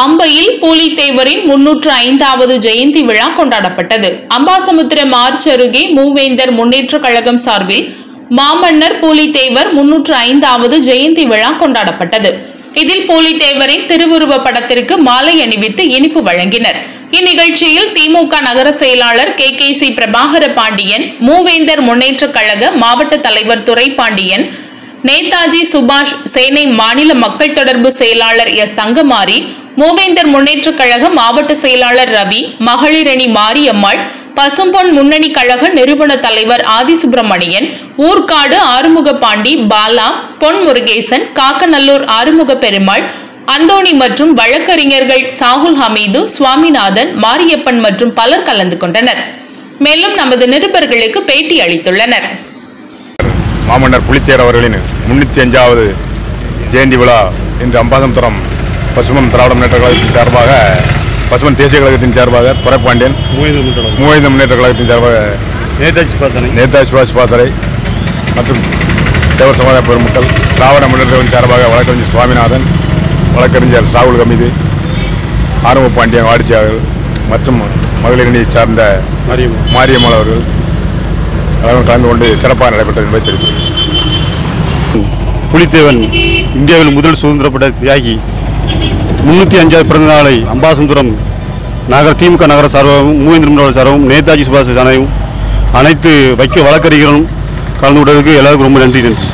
அம்பையில் பூலித்தேவரின் முன்னூற்று ஐந்தாவது ஜெயந்தி விழா கொண்டாடப்பட்டது. அம்பாசமுத்திரம் மார்ச் அருகே மூவேந்தர் முன்னேற்ற கழகம் சார்பில் மாமன்னர் பூலித்தேவர் முன்னூற்று ஐந்தாவது ஜெயந்தி விழா கொண்டாடப்பட்டது. இதில் பூலித்தேவரின் திருவுருவ படத்திற்கு மாலை அணிவித்து இனிப்பு வழங்கினர். இந்நிகழ்ச்சியில் திமுக நகர செயலாளர் K K C Prabhakara Pandian Moovendar Munnetra Kazhaga மாவட்ட தலைவர் துரை பாண்டியன் நேதாஜி சுபாஷ் சேனை மாநில மக்கள் தொடர்பு செயலாளர் எஸ் தங்கமாரி மூவேந்தர் முன்னேற்றக் கழக மாவட்ட செயலாளர் ரவி மகளிரணி மாரியம்மாள் பசும்பொன் முன்னணி கழக நிறுவன தலைவர் ஆதிசுப்பிரமணியன் ஊர்காடு ஆறுமுக பாண்டி பாலா பொன் முருகேசன் காக்கநல்லூர் ஆறுமுக பெருமாள் அந்தோணி மற்றும் வழக்கறிஞர்கள் சாகுல் ஹமீது சுவாமிநாதன் மாரியப்பன் மற்றும் பலர் கலந்து கொண்டனர். மேலும் நமது நிருபர்களுக்கு பேட்டி அளித்துள்ளனர். மாமன்னர் புலித்தேர் அவர்களின் முன்னூற்றி அஞ்சாவது ஜெயந்தி விழா இன்று அம்பாசமுத்திரம் பசுமன் திராவிட முன்னேற்ற கழகத்தின் சார்பாக பசுமன் தேசிய கழகத்தின் சார்பாக துரைப்பாண்டியன் மூவைந்த முன்னேற்ற கழகத்தின் சார்பாக நேதாஜி பாசனை நேதாஜி சுபாஷ் பாசறை மற்றும் தேவர் சமுதாய பெருமக்கள் திராவிட முன்னேற்றத்தின் சார்பாக வழக்கறிஞர் சுவாமிநாதன் வழக்கறிஞர் சாகுல் ஹமீது ஆறுமுக பாண்டியன் வாடிக்கையாளர்கள் மற்றும் மகளிரணி சார்ந்த மாரியம்மா மாரியம்மாள் அவர்கள். எல்லாரும் கலந்து கொண்டு சிறப்பாக நடைபெற்றது என்பதை தெரிவித்துள்ளேன் புலித்தேவன் இந்தியாவில் முதல் சுதந்திரப்பட்ட தியாகி முன்னூற்றி அஞ்சாவது பிறந்த நாளை அம்பாசமுத்திரம் நகர திமுக நகர சார்பாகவும் மூவேந்திரமனோட சார்பாகவும் நேதாஜி சுபாஷ் சானையும் அனைத்து வைக்க வழக்கறிஞர்களும் கலந்து கொண்டதுக்கு எல்லாருக்கும் ரொம்ப நன்றி நன்றி.